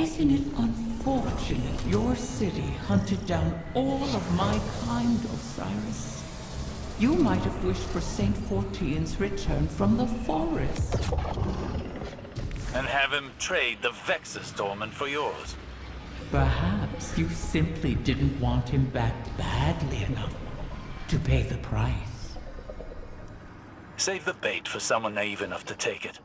Isn't it unfortunate your city hunted down all of my kind, Osiris? You might have wished for Saint-14's return from the forest. And have him trade the Vexus Dorman for yours. Perhaps you simply didn't want him back badly enough to pay the price. Save the bait for someone naive enough to take it.